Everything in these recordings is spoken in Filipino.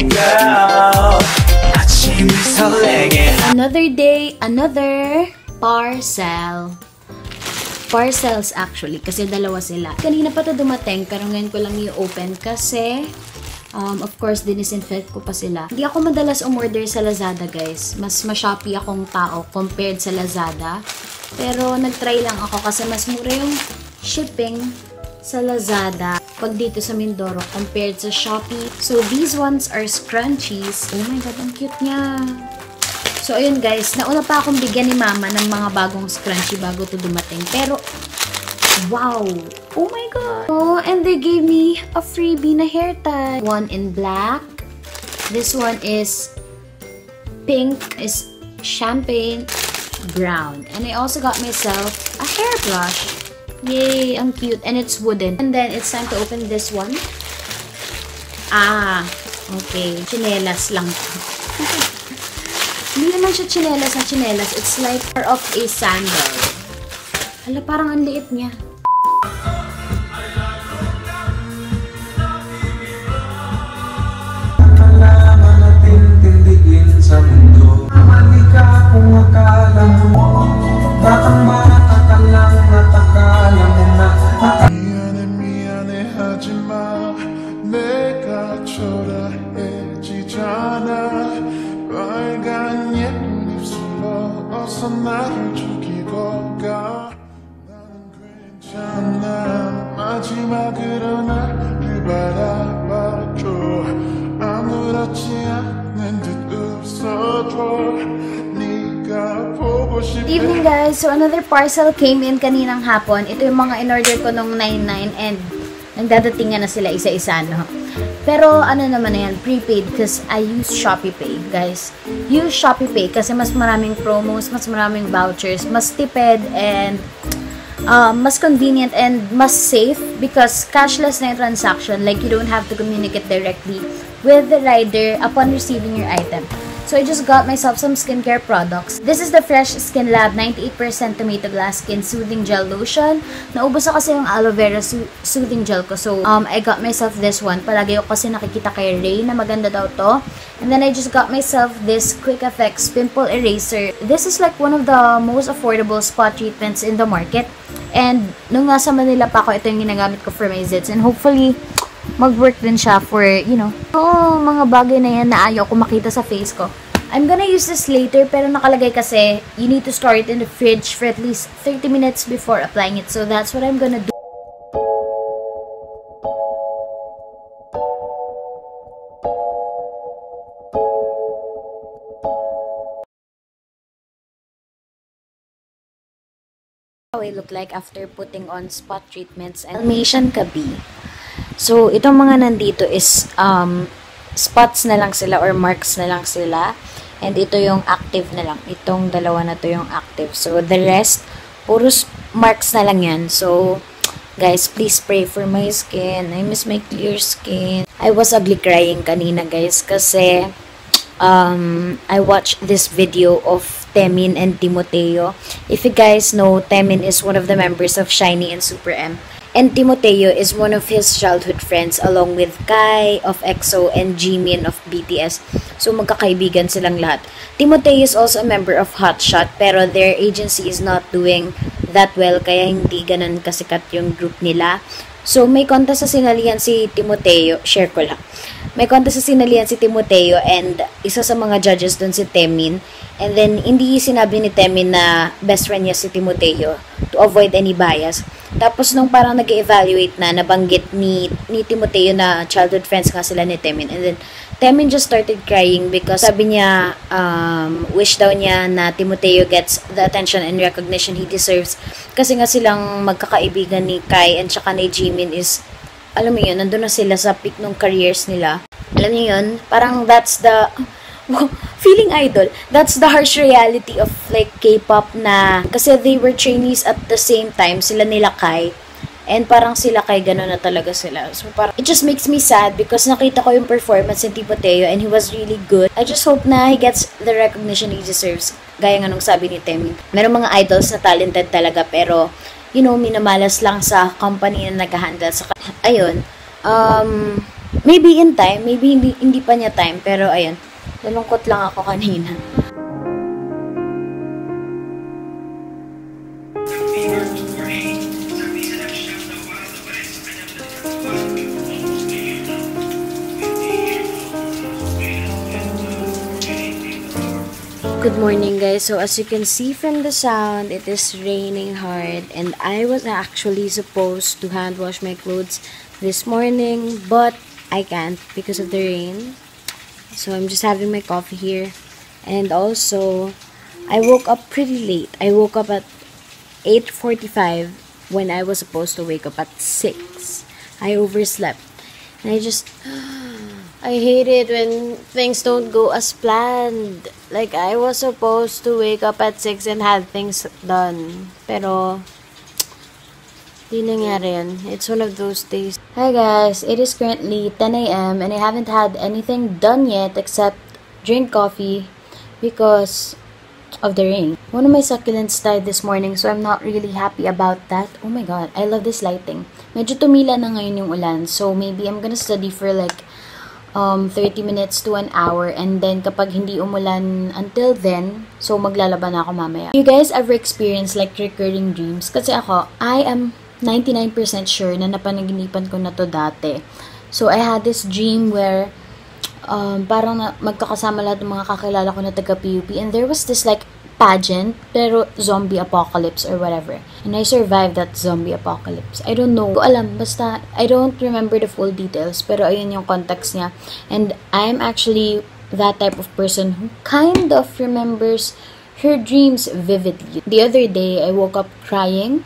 girl 아침이 설레게 Another day, another parcel. Parcels actually, kasi dalawa sila. Kanina pa to dumating, pero ngayon ko lang i-open kasi um, of course, dinisinfect ko pa sila. Hindi ako madalas umorder sa Lazada, guys. Mas ma-shopee akong tao compared sa Lazada. Pero nag-try lang ako kasi mas mura yung shipping sa Lazada pag dito sa Mindoro compared sa Shopee. So, these ones are scrunchies. Oh my God, ang cute niya. So, ayun guys, nauna pa akong bigyan ni mama ng mga bagong scrunchie bago to dumating. Pero, wow! Oh my God! Oh, and they gave me a freebie na hair tie. One in black. This one is pink, is champagne brown. And I also got myself a hairbrush. Yay! Ang cute. And it's wooden. And then, it's time to open this one. Ah, okay. Chinelas lang to. Hindi naman siya chinelas na chinelas. It's like part of a sandal. Hala, parang ang liit niya. 입술로 어서 나를 죽이고 가 나는 괜찮아 마지막으로 나를 바라봐줘 아무렇지 않은 듯 웃어줘 네가 보고 싶어 Good evening guys! So another parcel came in kaninang hapon. Ito yung mga in-order ko nung 99 and nagdadatingan na sila isa-isa, no? Pero ano naman na yan, prepaid because I use Shopee Pay, guys. Use Shopee Pay kasi mas maraming promos, mas maraming vouchers, mas tipid and um, mas convenient and mas safe because cashless na yung transaction. Like, you don't have to communicate directly with the rider upon receiving your item. So, I just got myself some skincare products. This is the Fresh Skin Lab 98% Tomato Glass Skin Soothing Gel Lotion. Naubos na kasi yung aloe vera so- soothing gel ko. So, um, I got myself this one. Palagi ako kasi nakikita kay Ray na maganda daw to. And then, I just got myself this Quick Effects Pimple Eraser. This is like one of the most affordable spot treatments in the market. And, nung nasa Manila pa ako, ito yung ginagamit ko for my zits. And hopefully, mag-work din siya for, you know, oh, mga bagay na yan na ayaw ko makita sa face ko. I'm gonna use this later, pero nakalagay kasi, you need to store it in the fridge for at least 30 minutes before applying it. So, that's what I'm gonna do. how I look like after putting on spot treatments and Dalmatian Kabi. So, itong mga nandito is um, spots na lang sila or marks na lang sila. And ito yung active na lang. Itong dalawa na to yung active. So, the rest, puros marks na lang yan. So, guys, please pray for my skin. I miss my clear skin. I was ugly crying kanina, guys, kasi um, I watched this video of Temin and Timoteo. If you guys know, Temin is one of the members of Shiny and Super M. And Timoteo is one of his childhood friends along with Kai of EXO and Jimin of BTS. So magkakaibigan silang lahat. Timoteo is also a member of Hotshot pero their agency is not doing that well kaya hindi ganun kasikat yung group nila. So may contest sa sinalihan si Timoteo, share ko lang. May contest sa sinalihan si Timoteo and isa sa mga judges doon si Temin. And then hindi sinabi ni Temin na best friend niya si Timoteo to avoid any bias. Tapos nung parang nag evaluate na, nabanggit ni, ni Timoteo na childhood friends nga sila ni Temin. And then, Temin just started crying because sabi niya, um, wish daw niya na Timoteo gets the attention and recognition he deserves. Kasi nga silang magkakaibigan ni Kai and saka ni Jimin is, alam mo yun, nandun na sila sa peak ng careers nila. Alam niyo yun, parang that's the, feeling idol. That's the harsh reality of like K-pop na kasi they were trainees at the same time sila nila Kai and parang sila kay gano'n na talaga sila. So parang it just makes me sad because nakita ko yung performance ni Timoteo and he was really good. I just hope na he gets the recognition he deserves. Gaya nga nung sabi ni Temin. Merong mga idols na talented talaga pero you know, minamalas lang sa company na nag-handle sa Ayun. Um, maybe in time, maybe hindi, hindi pa niya time, pero ayun, nalungkot lang ako kanina. Good morning guys. So as you can see from the sound, it is raining hard and I was actually supposed to hand wash my clothes this morning but I can't because of the rain. So I'm just having my coffee here and also I woke up pretty late. I woke up at 8.45 when I was supposed to wake up at 6. I overslept and I just I hate it when things don't go as planned. Like, I was supposed to wake up at 6 and have things done. Pero, di nangyari yun. It's one of those days. Hi guys, it is currently 10 a.m. and I haven't had anything done yet except drink coffee because of the rain. One of my succulents died this morning so I'm not really happy about that. Oh my god, I love this lighting. Medyo tumila na ngayon yung ulan so maybe I'm gonna study for like um, 30 minutes to an hour and then kapag hindi umulan until then, so maglalaba na ako mamaya. You guys ever experienced like recurring dreams? Kasi ako, I am 99% sure na napanaginipan ko na to dati. So I had this dream where um, parang na, magkakasama lahat ng mga kakilala ko na taga-PUP and there was this like pageant, pero zombie apocalypse or whatever. And I survived that zombie apocalypse. I don't know. Alam, basta I don't remember the full details, pero ayun yung context niya. And I'm actually that type of person who kind of remembers her dreams vividly. The other day, I woke up crying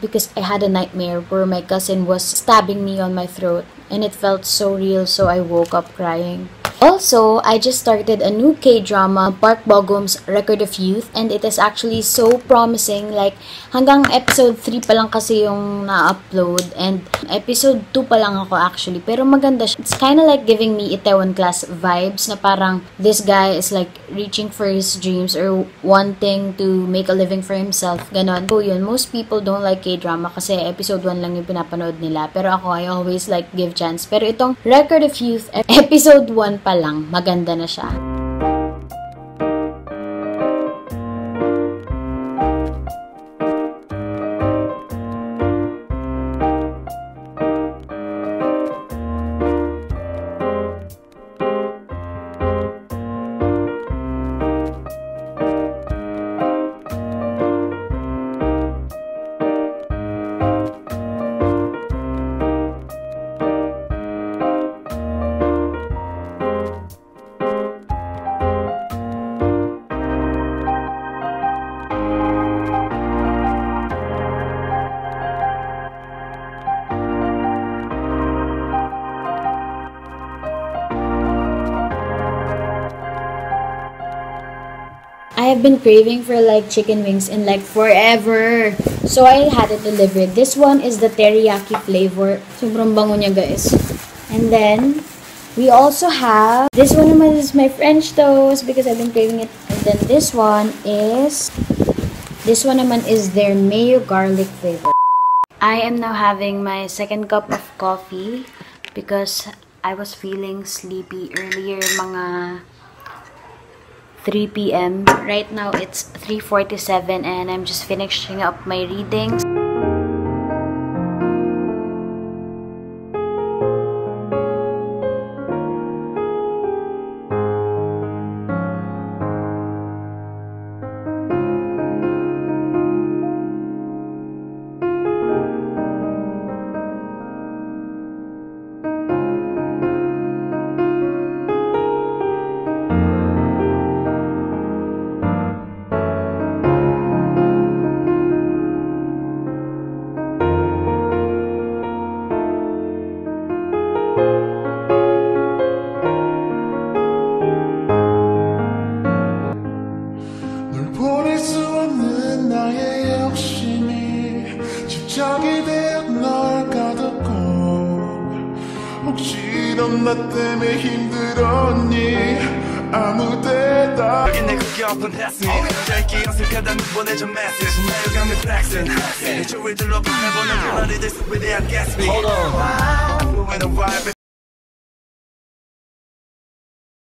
because I had a nightmare where my cousin was stabbing me on my throat and it felt so real so I woke up crying. Also, I just started a new K-drama, Park Bogum's Record of Youth, and it is actually so promising. Like, hanggang episode 3 pa lang kasi yung na-upload, and episode 2 pa lang ako actually. Pero maganda siya. It's kind of like giving me Itaewon class vibes na parang this guy is like reaching for his dreams or wanting to make a living for himself. Ganon. So yun, most people don't like K-drama kasi episode 1 lang yung pinapanood nila. Pero ako, I always like give chance. Pero itong Record of Youth, episode 1 pa lang, maganda na siya. I have been craving for like chicken wings in like forever. So I had it delivered. This one is the teriyaki flavor. Sobrang bango niya guys. And then we also have this one is my French toast because I've been craving it. And then this one is this one naman is their mayo garlic flavor. I am now having my second cup of coffee because I was feeling sleepy earlier mga 3 p.m. Right now, it's 3.47 and I'm just finishing up my readings. 혹시 넌 나 때문에 힘들었니? 아무 대답 여기 내가 겪은 했으니 짧게 어색하다는 보내줘 메시지. 나여감의 flexing 내 주위를 둘러 바라보는 그날이 될수 위대한 Gatsby Hold on. I'm moving a vibe